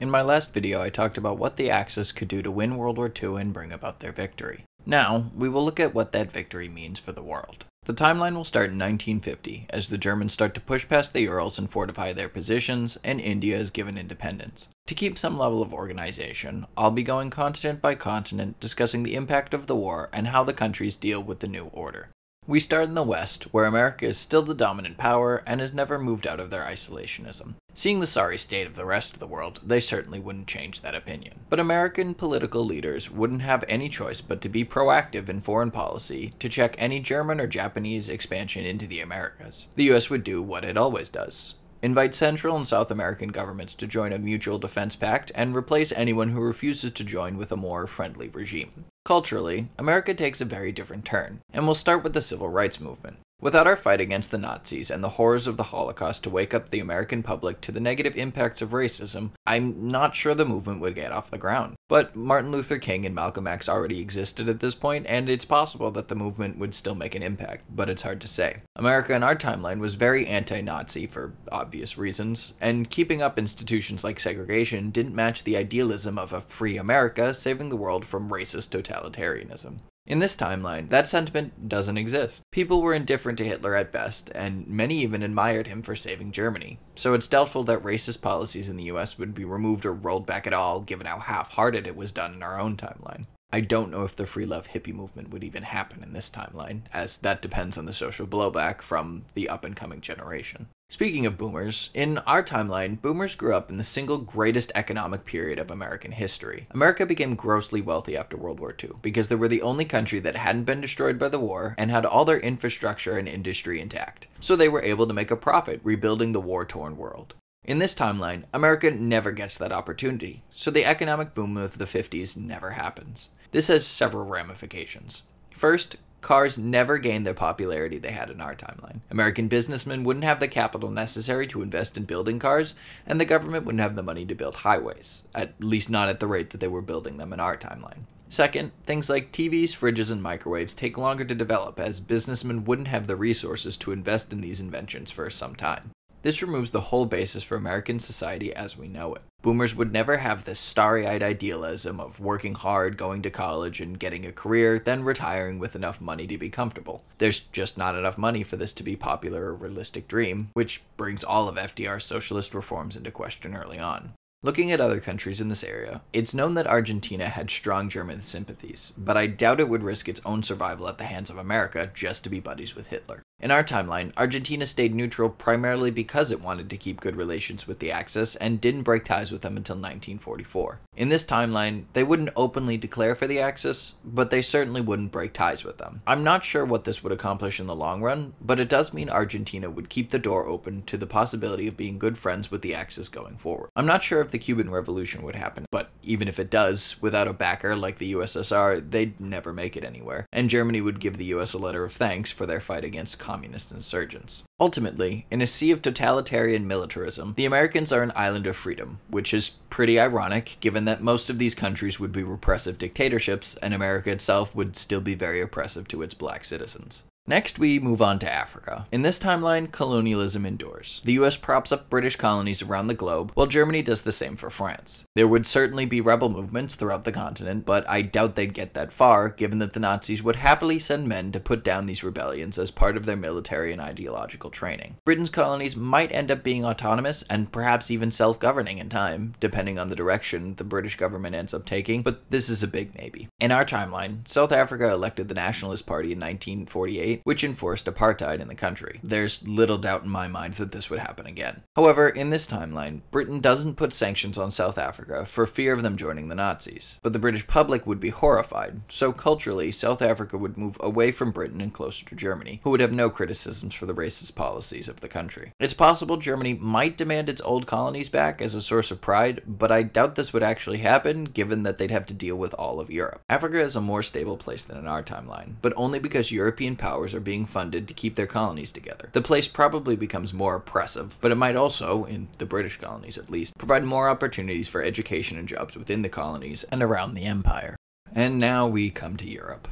In my last video, I talked about what the Axis could do to win World War II and bring about their victory. Now, we will look at what that victory means for the world. The timeline will start in 1950, as the Germans start to push past the Urals and fortify their positions, and India is given independence. To keep some level of organization, I'll be going continent by continent discussing the impact of the war and how the countries deal with the new order. We start in the West, where America is still the dominant power and has never moved out of their isolationism. Seeing the sorry state of the rest of the world, they certainly wouldn't change that opinion. But American political leaders wouldn't have any choice but to be proactive in foreign policy to check any German or Japanese expansion into the Americas. The US would do what it always does invite Central and South American governments to join a mutual defense pact, and replace anyone who refuses to join with a more friendly regime. Culturally, America takes a very different turn, and we'll start with the civil rights movement. Without our fight against the Nazis and the horrors of the Holocaust to wake up the American public to the negative impacts of racism, I'm not sure the movement would get off the ground. But Martin Luther King and Malcolm X already existed at this point, and it's possible that the movement would still make an impact, but it's hard to say. America in our timeline was very anti Nazi for obvious reasons, and keeping up institutions like segregation didn't match the idealism of a free America saving the world from racist totalitarianism. In this timeline, that sentiment doesn't exist. People were indifferent to Hitler at best, and many even admired him for saving Germany. So it's doubtful that racist policies in the US would be removed or rolled back at all, given how half hearted it was done in our own timeline. I don't know if the free love hippie movement would even happen in this timeline, as that depends on the social blowback from the up and coming generation. Speaking of boomers, in our timeline, boomers grew up in the single greatest economic period of American history. America became grossly wealthy after World War II because they were the only country that hadn't been destroyed by the war and had all their infrastructure and industry intact. So they were able to make a profit rebuilding the war torn world. In this timeline, America never gets that opportunity, so the economic boom of the 50s never happens. This has several ramifications. First, cars never gained the popularity they had in our timeline. American businessmen wouldn't have the capital necessary to invest in building cars, and the government wouldn't have the money to build highways, at least not at the rate that they were building them in our timeline. Second, things like TVs, fridges, and microwaves take longer to develop as businessmen wouldn't have the resources to invest in these inventions for some time. This removes the whole basis for American society as we know it. Boomers would never have this starry eyed idealism of working hard, going to college, and getting a career, then retiring with enough money to be comfortable. There's just not enough money for this to be popular or realistic dream, which brings all of FDR's socialist reforms into question early on. Looking at other countries in this area, it's known that Argentina had strong German sympathies, but I doubt it would risk its own survival at the hands of America just to be buddies with Hitler. In our timeline, Argentina stayed neutral primarily because it wanted to keep good relations with the Axis and didn't break ties with them until 1944. In this timeline, they wouldn't openly declare for the Axis, but they certainly wouldn't break ties with them. I'm not sure what this would accomplish in the long run, but it does mean Argentina would keep the door open to the possibility of being good friends with the Axis going forward. I'm not sure if the Cuban Revolution would happen, but even if it does, without a backer like the USSR, they'd never make it anywhere, and Germany would give the US a letter of thanks for their fight against communist insurgents. Ultimately, in a sea of totalitarian militarism, the Americans are an island of freedom, which is pretty ironic given that most of these countries would be repressive dictatorships and America itself would still be very oppressive to its black citizens. Next, we move on to Africa. In this timeline, colonialism endures. The US props up British colonies around the globe, while Germany does the same for France. There would certainly be rebel movements throughout the continent, but I doubt they'd get that far, given that the Nazis would happily send men to put down these rebellions as part of their military and ideological training. Britain's colonies might end up being autonomous and perhaps even self governing in time, depending on the direction the British government ends up taking, but this is a big maybe. In our timeline, South Africa elected the Nationalist Party in 1948 which enforced apartheid in the country. There's little doubt in my mind that this would happen again. However, in this timeline, Britain doesn't put sanctions on South Africa for fear of them joining the Nazis. But the British public would be horrified, so culturally, South Africa would move away from Britain and closer to Germany, who would have no criticisms for the racist policies of the country. It's possible Germany might demand its old colonies back as a source of pride, but I doubt this would actually happen given that they'd have to deal with all of Europe. Africa is a more stable place than in our timeline, but only because European powers are being funded to keep their colonies together. The place probably becomes more oppressive, but it might also, in the British colonies at least, provide more opportunities for education and jobs within the colonies and around the empire. And now we come to Europe.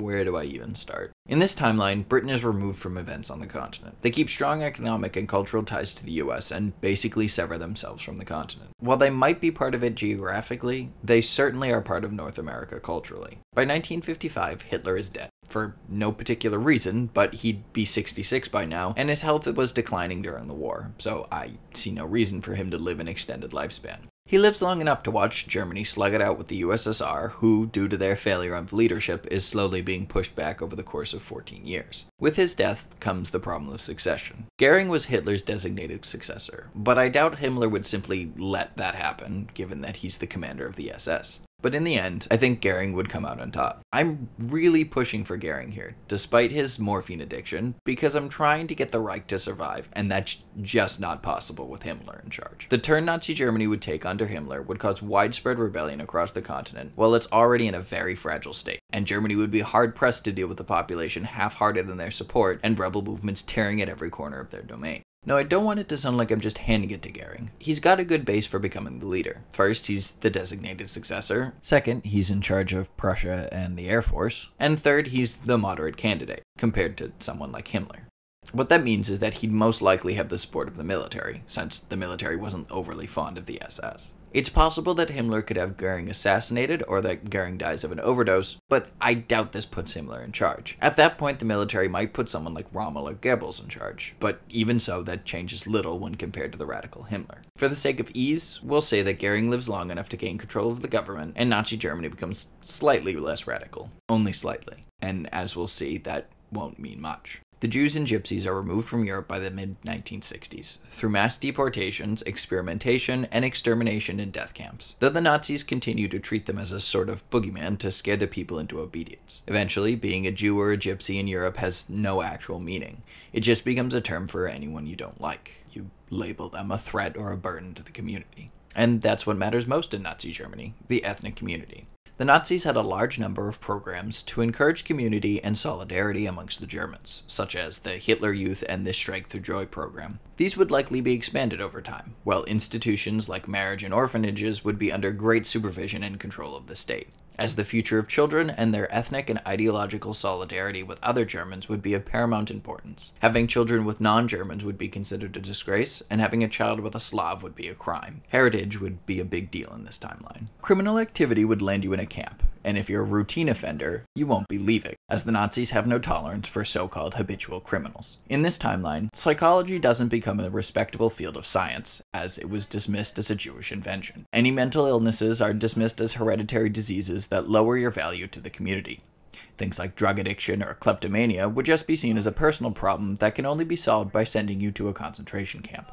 Where do I even start? In this timeline, Britain is removed from events on the continent. They keep strong economic and cultural ties to the US and basically sever themselves from the continent. While they might be part of it geographically, they certainly are part of North America culturally. By 1955, Hitler is dead. For no particular reason, but he'd be 66 by now, and his health was declining during the war, so I see no reason for him to live an extended lifespan. He lives long enough to watch Germany slug it out with the USSR, who, due to their failure of leadership, is slowly being pushed back over the course of 14 years. With his death comes the problem of succession. Goering was Hitler's designated successor, but I doubt Himmler would simply let that happen, given that he's the commander of the SS. But in the end, I think Goering would come out on top. I'm really pushing for Goering here, despite his morphine addiction, because I'm trying to get the Reich to survive, and that's just not possible with Himmler in charge. The turn Nazi Germany would take under Himmler would cause widespread rebellion across the continent, while it's already in a very fragile state, and Germany would be hard pressed to deal with the population half hearted in their support and rebel movements tearing at every corner of their domain. No, I don't want it to sound like I'm just handing it to Goering. He's got a good base for becoming the leader. First, he's the designated successor. Second, he's in charge of Prussia and the Air Force. And third, he's the moderate candidate, compared to someone like Himmler. What that means is that he'd most likely have the support of the military, since the military wasn't overly fond of the SS. It's possible that Himmler could have Goering assassinated or that Goering dies of an overdose, but I doubt this puts Himmler in charge. At that point, the military might put someone like Rommel or Goebbels in charge, but even so, that changes little when compared to the radical Himmler. For the sake of ease, we'll say that Goering lives long enough to gain control of the government, and Nazi Germany becomes slightly less radical. Only slightly. And as we'll see, that won't mean much. The Jews and Gypsies are removed from Europe by the mid 1960s through mass deportations, experimentation, and extermination in death camps, though the Nazis continue to treat them as a sort of boogeyman to scare the people into obedience. Eventually, being a Jew or a Gypsy in Europe has no actual meaning. It just becomes a term for anyone you don't like. You label them a threat or a burden to the community. And that's what matters most in Nazi Germany the ethnic community. The Nazis had a large number of programs to encourage community and solidarity amongst the Germans, such as the Hitler Youth and the Strength Through Joy program. These would likely be expanded over time, while institutions like marriage and orphanages would be under great supervision and control of the state as the future of children and their ethnic and ideological solidarity with other Germans would be of paramount importance. Having children with non Germans would be considered a disgrace, and having a child with a Slav would be a crime. Heritage would be a big deal in this timeline. Criminal activity would land you in a camp, and if you're a routine offender, you won't be leaving, as the Nazis have no tolerance for so called habitual criminals. In this timeline, psychology doesn't become a respectable field of science, as it was dismissed as a Jewish invention. Any mental illnesses are dismissed as hereditary diseases that lower your value to the community. Things like drug addiction or kleptomania would just be seen as a personal problem that can only be solved by sending you to a concentration camp.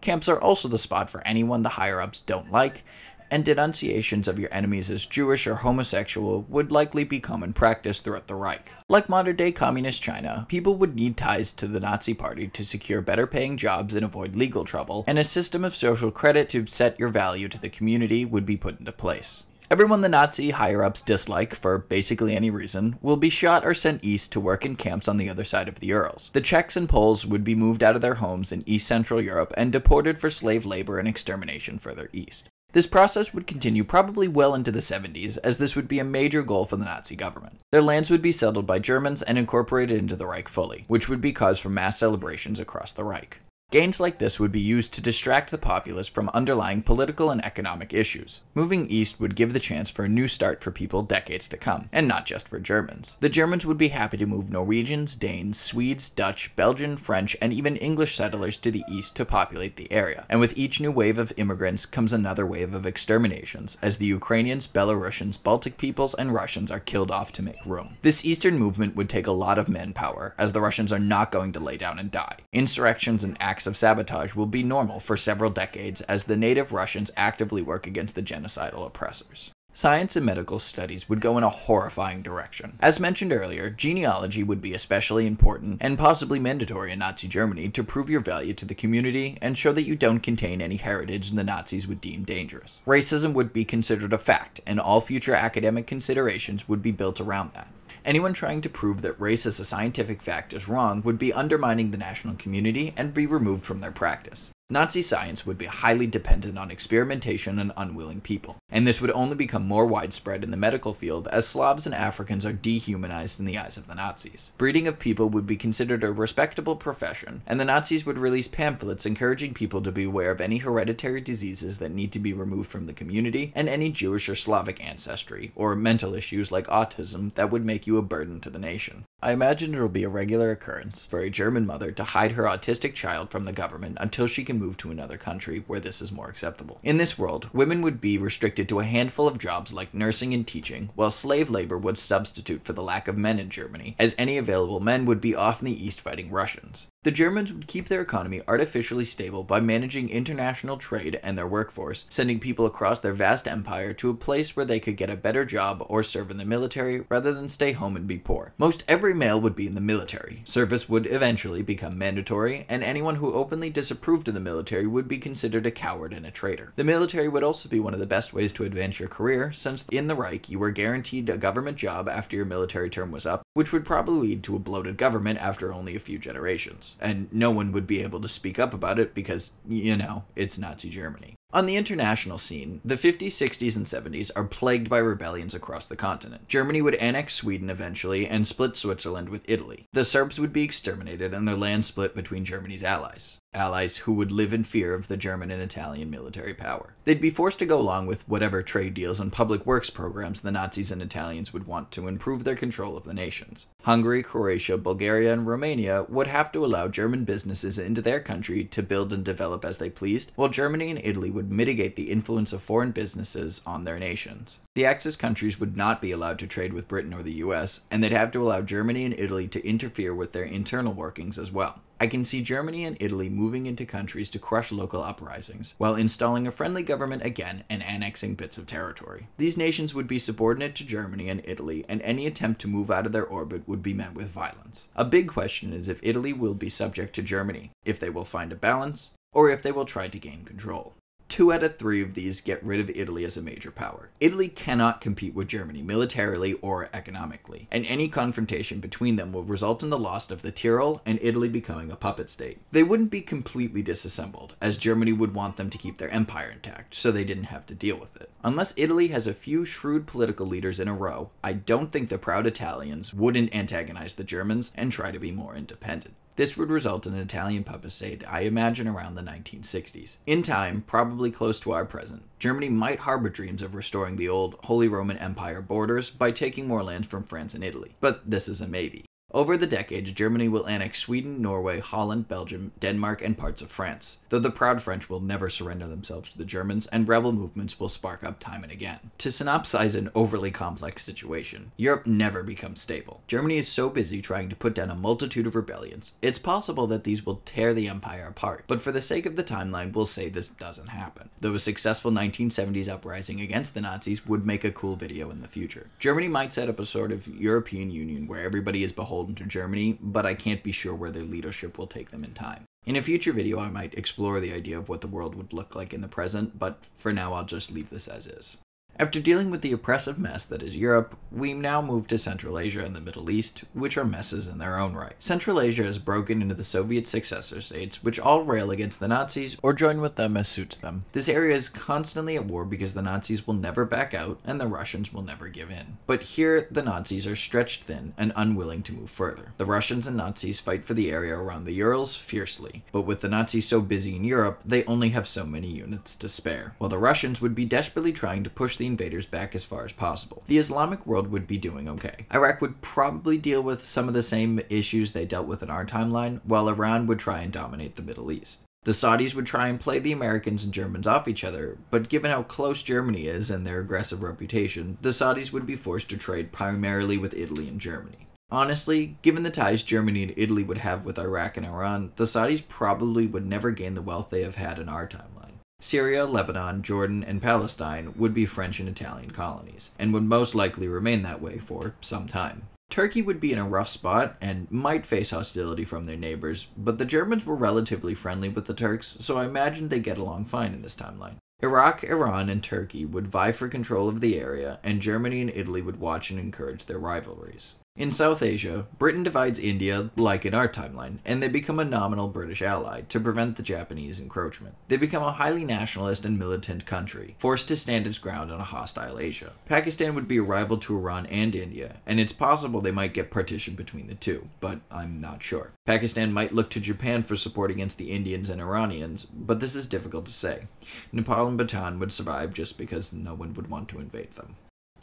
Camps are also the spot for anyone the higher ups don't like, and denunciations of your enemies as Jewish or homosexual would likely be common practice throughout the Reich. Like modern day communist China, people would need ties to the Nazi Party to secure better paying jobs and avoid legal trouble, and a system of social credit to set your value to the community would be put into place. Everyone the Nazi higher ups dislike, for basically any reason, will be shot or sent east to work in camps on the other side of the Urals. The Czechs and Poles would be moved out of their homes in East Central Europe and deported for slave labor and extermination further east. This process would continue probably well into the 70s, as this would be a major goal for the Nazi government. Their lands would be settled by Germans and incorporated into the Reich fully, which would be cause for mass celebrations across the Reich. Gains like this would be used to distract the populace from underlying political and economic issues. Moving east would give the chance for a new start for people decades to come, and not just for Germans. The Germans would be happy to move Norwegians, Danes, Swedes, Dutch, Belgian, French, and even English settlers to the east to populate the area. And with each new wave of immigrants comes another wave of exterminations, as the Ukrainians, Belarusians, Baltic peoples, and Russians are killed off to make room. This eastern movement would take a lot of manpower, as the Russians are not going to lay down and die. Insurrections and acts acts of sabotage will be normal for several decades as the native Russians actively work against the genocidal oppressors. Science and medical studies would go in a horrifying direction. As mentioned earlier, genealogy would be especially important and possibly mandatory in Nazi Germany to prove your value to the community and show that you don't contain any heritage the Nazis would deem dangerous. Racism would be considered a fact, and all future academic considerations would be built around that. Anyone trying to prove that race as a scientific fact is wrong would be undermining the national community and be removed from their practice. Nazi science would be highly dependent on experimentation and unwilling people, and this would only become more widespread in the medical field as Slavs and Africans are dehumanized in the eyes of the Nazis. Breeding of people would be considered a respectable profession, and the Nazis would release pamphlets encouraging people to be aware of any hereditary diseases that need to be removed from the community and any Jewish or Slavic ancestry, or mental issues like autism that would make you a burden to the nation. I imagine it'll be a regular occurrence for a German mother to hide her autistic child from the government until she can move to another country where this is more acceptable. In this world, women would be restricted to a handful of jobs like nursing and teaching, while slave labor would substitute for the lack of men in Germany, as any available men would be off in the east fighting Russians. The Germans would keep their economy artificially stable by managing international trade and their workforce, sending people across their vast empire to a place where they could get a better job or serve in the military rather than stay home and be poor. Most every male would be in the military. Service would eventually become mandatory, and anyone who openly disapproved of the military would be considered a coward and a traitor. The military would also be one of the best ways to advance your career, since in the Reich you were guaranteed a government job after your military term was up, which would probably lead to a bloated government after only a few generations and no one would be able to speak up about it because, you know, it's Nazi Germany. On the international scene, the 50s, 60s, and 70s are plagued by rebellions across the continent. Germany would annex Sweden eventually and split Switzerland with Italy. The Serbs would be exterminated and their land split between Germany's allies. Allies who would live in fear of the German and Italian military power. They'd be forced to go along with whatever trade deals and public works programs the Nazis and Italians would want to improve their control of the nations. Hungary, Croatia, Bulgaria, and Romania would have to allow German businesses into their country to build and develop as they pleased, while Germany and Italy would mitigate the influence of foreign businesses on their nations. The Axis countries would not be allowed to trade with Britain or the US, and they'd have to allow Germany and Italy to interfere with their internal workings as well. I can see Germany and Italy moving into countries to crush local uprisings, while installing a friendly government again and annexing bits of territory. These nations would be subordinate to Germany and Italy, and any attempt to move out of their orbit would be met with violence. A big question is if Italy will be subject to Germany, if they will find a balance, or if they will try to gain control two out of three of these get rid of Italy as a major power. Italy cannot compete with Germany militarily or economically, and any confrontation between them will result in the loss of the Tyrol and Italy becoming a puppet state. They wouldn't be completely disassembled, as Germany would want them to keep their empire intact, so they didn't have to deal with it. Unless Italy has a few shrewd political leaders in a row, I don't think the proud Italians wouldn't antagonize the Germans and try to be more independent. This would result in an Italian puppet state, I imagine around the 1960s. In time, probably close to our present, Germany might harbor dreams of restoring the old Holy Roman Empire borders by taking more lands from France and Italy, but this is a maybe. Over the decades, Germany will annex Sweden, Norway, Holland, Belgium, Denmark, and parts of France, though the proud French will never surrender themselves to the Germans, and rebel movements will spark up time and again. To synopsize an overly complex situation, Europe never becomes stable. Germany is so busy trying to put down a multitude of rebellions, it's possible that these will tear the empire apart, but for the sake of the timeline, we'll say this doesn't happen, though a successful 1970s uprising against the Nazis would make a cool video in the future. Germany might set up a sort of European Union where everybody is beholden beholden to Germany, but I can't be sure where their leadership will take them in time. In a future video, I might explore the idea of what the world would look like in the present, but for now I'll just leave this as is. After dealing with the oppressive mess that is Europe, we now move to Central Asia and the Middle East, which are messes in their own right. Central Asia is broken into the Soviet successor states, which all rail against the Nazis or join with them as suits them. This area is constantly at war because the Nazis will never back out and the Russians will never give in. But here, the Nazis are stretched thin and unwilling to move further. The Russians and Nazis fight for the area around the Urals fiercely, but with the Nazis so busy in Europe, they only have so many units to spare, while the Russians would be desperately trying to push the invaders back as far as possible. The Islamic world would be doing okay. Iraq would probably deal with some of the same issues they dealt with in our timeline, while Iran would try and dominate the Middle East. The Saudis would try and play the Americans and Germans off each other, but given how close Germany is and their aggressive reputation, the Saudis would be forced to trade primarily with Italy and Germany. Honestly, given the ties Germany and Italy would have with Iraq and Iran, the Saudis probably would never gain the wealth they have had in our timeline. Syria, Lebanon, Jordan, and Palestine would be French and Italian colonies, and would most likely remain that way for some time. Turkey would be in a rough spot and might face hostility from their neighbors, but the Germans were relatively friendly with the Turks, so I imagine they get along fine in this timeline. Iraq, Iran, and Turkey would vie for control of the area, and Germany and Italy would watch and encourage their rivalries. In South Asia, Britain divides India, like in our timeline, and they become a nominal British ally to prevent the Japanese encroachment. They become a highly nationalist and militant country, forced to stand its ground in a hostile Asia. Pakistan would be a rival to Iran and India, and it's possible they might get partitioned between the two, but I'm not sure. Pakistan might look to Japan for support against the Indians and Iranians, but this is difficult to say. Nepal and Bhutan would survive just because no one would want to invade them.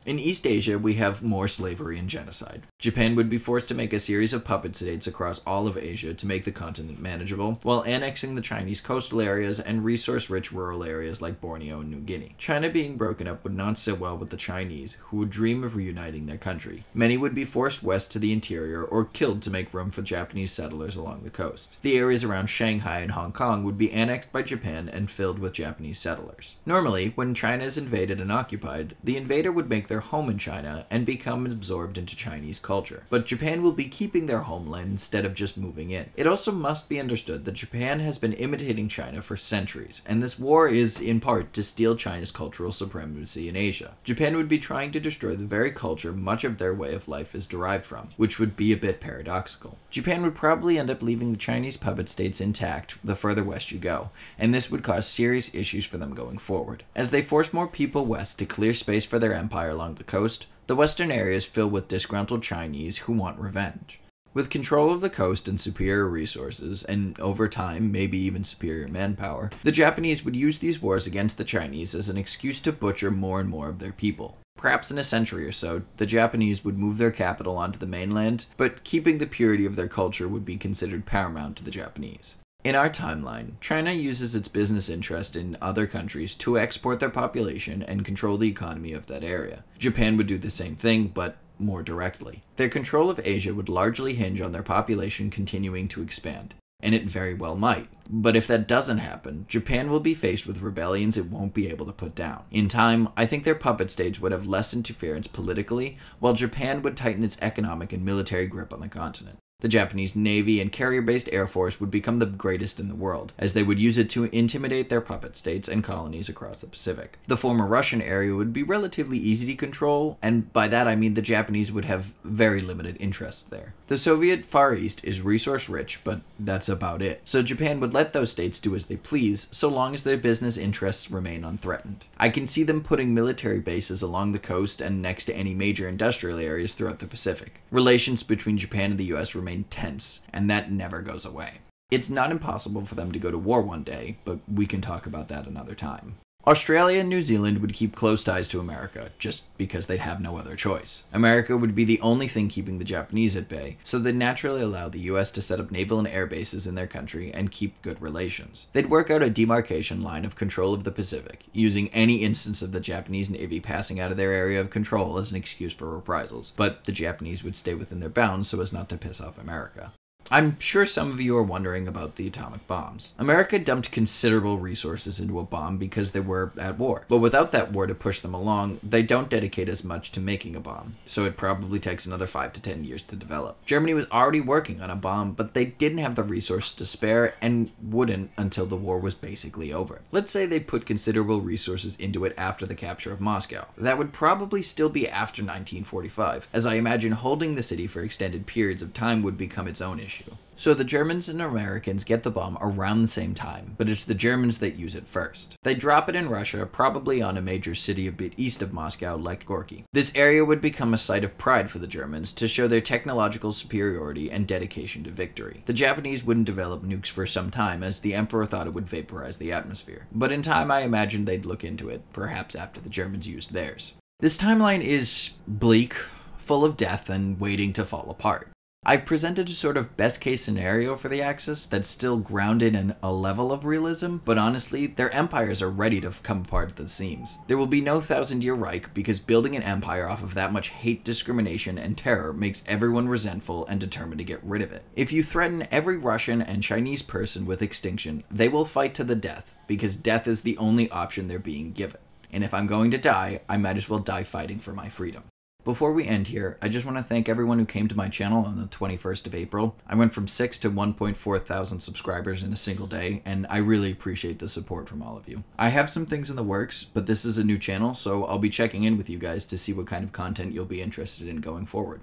In East Asia, we have more slavery and genocide. Japan would be forced to make a series of puppet states across all of Asia to make the continent manageable, while annexing the Chinese coastal areas and resource rich rural areas like Borneo and New Guinea. China being broken up would not sit well with the Chinese, who would dream of reuniting their country. Many would be forced west to the interior or killed to make room for Japanese settlers along the coast. The areas around Shanghai and Hong Kong would be annexed by Japan and filled with Japanese settlers. Normally, when China is invaded and occupied, the invader would make their their home in China and become absorbed into Chinese culture. But Japan will be keeping their homeland instead of just moving in. It also must be understood that Japan has been imitating China for centuries, and this war is, in part, to steal China's cultural supremacy in Asia. Japan would be trying to destroy the very culture much of their way of life is derived from, which would be a bit paradoxical. Japan would probably end up leaving the Chinese puppet states intact the further west you go, and this would cause serious issues for them going forward. As they force more people west to clear space for their empire along the coast, the western areas fill with disgruntled Chinese who want revenge. With control of the coast and superior resources, and over time, maybe even superior manpower, the Japanese would use these wars against the Chinese as an excuse to butcher more and more of their people. Perhaps in a century or so, the Japanese would move their capital onto the mainland, but keeping the purity of their culture would be considered paramount to the Japanese. In our timeline, China uses its business interest in other countries to export their population and control the economy of that area. Japan would do the same thing, but more directly. Their control of Asia would largely hinge on their population continuing to expand. And it very well might. But if that doesn't happen, Japan will be faced with rebellions it won't be able to put down. In time, I think their puppet stage would have less interference politically, while Japan would tighten its economic and military grip on the continent. The Japanese Navy and carrier based Air Force would become the greatest in the world, as they would use it to intimidate their puppet states and colonies across the Pacific. The former Russian area would be relatively easy to control, and by that I mean the Japanese would have very limited interest there. The Soviet Far East is resource rich, but that's about it. So Japan would let those states do as they please, so long as their business interests remain unthreatened. I can see them putting military bases along the coast and next to any major industrial areas throughout the Pacific. Relations between Japan and the US remain remain tense, and that never goes away. It's not impossible for them to go to war one day, but we can talk about that another time. Australia and New Zealand would keep close ties to America, just because they'd have no other choice. America would be the only thing keeping the Japanese at bay, so they'd naturally allow the US to set up naval and air bases in their country and keep good relations. They'd work out a demarcation line of control of the Pacific, using any instance of the Japanese Navy passing out of their area of control as an excuse for reprisals, but the Japanese would stay within their bounds so as not to piss off America. I'm sure some of you are wondering about the atomic bombs. America dumped considerable resources into a bomb because they were at war. But without that war to push them along, they don't dedicate as much to making a bomb, so it probably takes another 5 to 10 years to develop. Germany was already working on a bomb, but they didn't have the resources to spare and wouldn't until the war was basically over. Let's say they put considerable resources into it after the capture of Moscow. That would probably still be after 1945, as I imagine holding the city for extended periods of time would become its own issue issue. So the Germans and Americans get the bomb around the same time, but it's the Germans that use it first. They drop it in Russia, probably on a major city a bit east of Moscow like Gorky. This area would become a site of pride for the Germans to show their technological superiority and dedication to victory. The Japanese wouldn't develop nukes for some time as the emperor thought it would vaporize the atmosphere. But in time I imagine they'd look into it, perhaps after the Germans used theirs. This timeline is bleak, full of death, and waiting to fall apart. I've presented a sort of best case scenario for the Axis that's still grounded in a level of realism, but honestly, their empires are ready to come apart at the seams. There will be no thousand year Reich because building an empire off of that much hate, discrimination, and terror makes everyone resentful and determined to get rid of it. If you threaten every Russian and Chinese person with extinction, they will fight to the death because death is the only option they're being given. And if I'm going to die, I might as well die fighting for my freedom. Before we end here, I just want to thank everyone who came to my channel on the 21st of April. I went from 6 to 1.4 thousand subscribers in a single day, and I really appreciate the support from all of you. I have some things in the works, but this is a new channel, so I'll be checking in with you guys to see what kind of content you'll be interested in going forward.